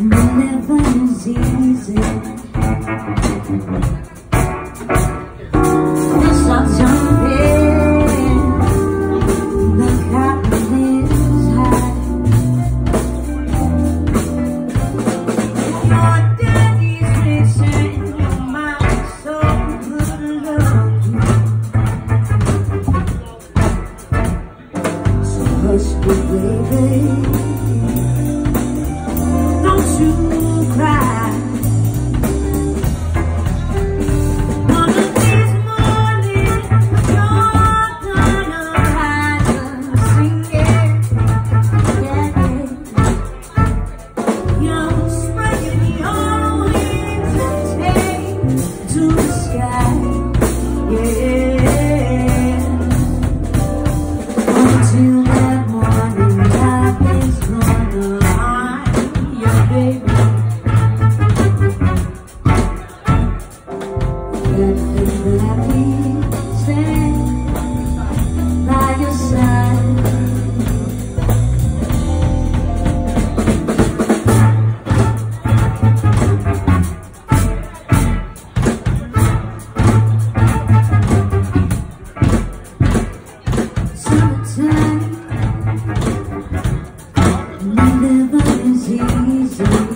Never is easy. Never is easy.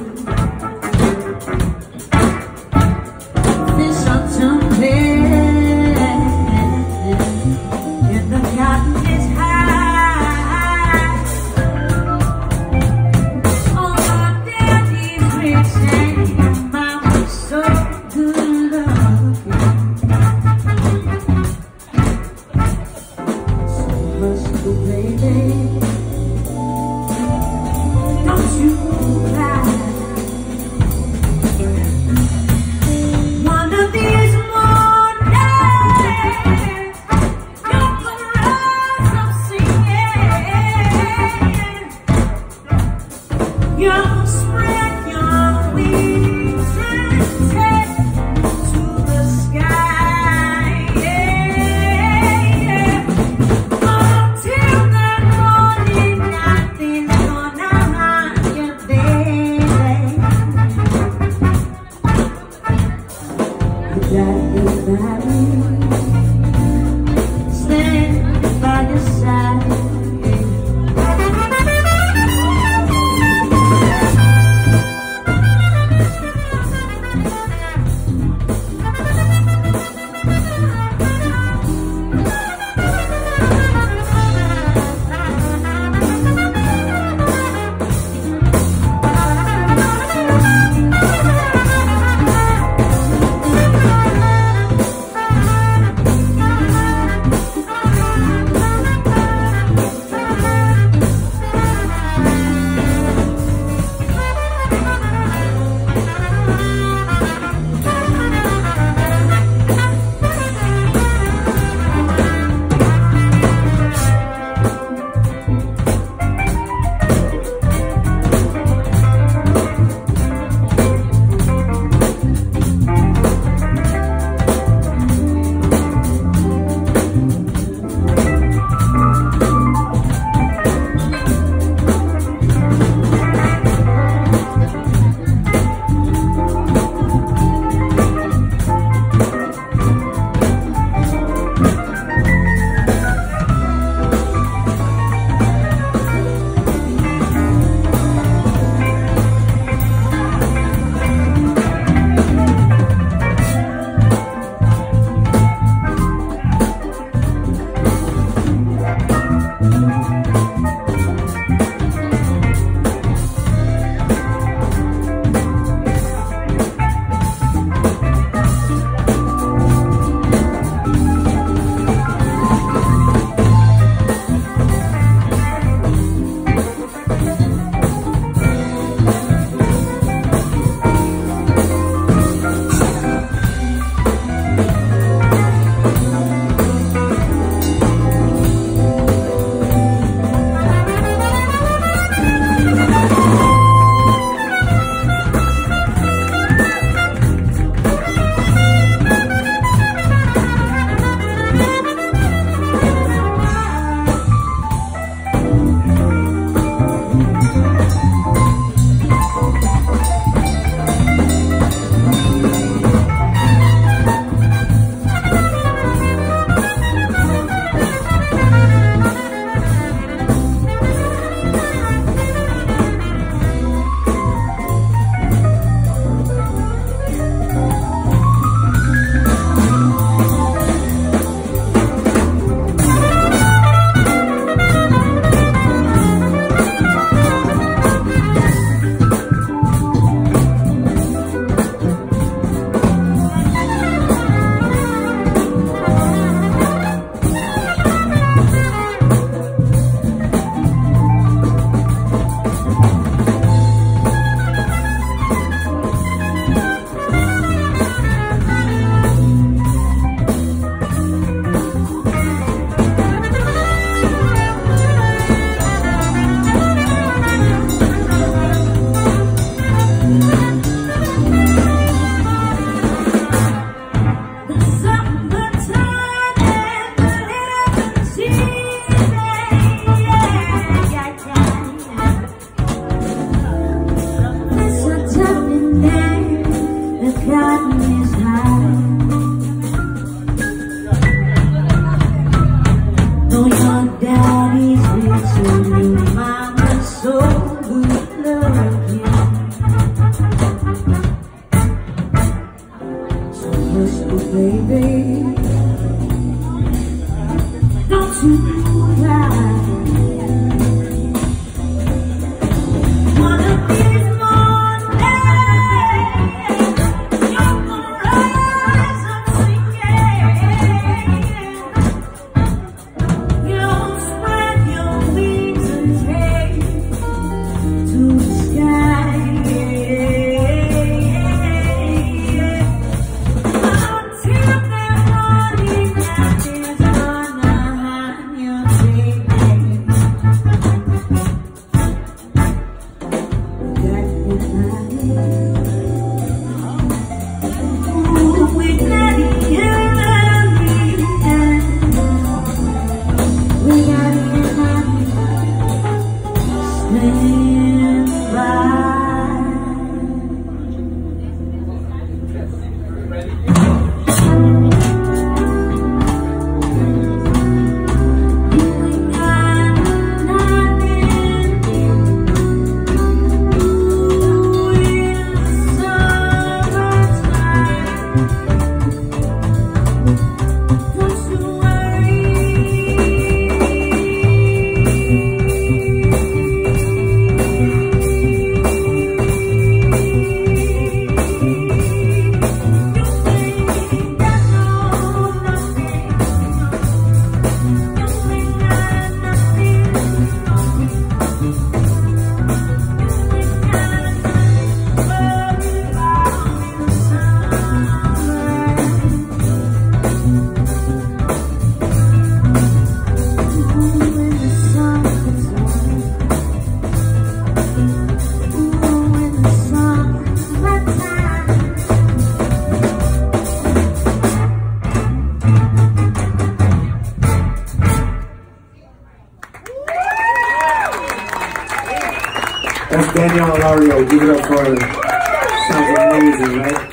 Sounds amazing, right?